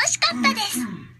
楽しかったです。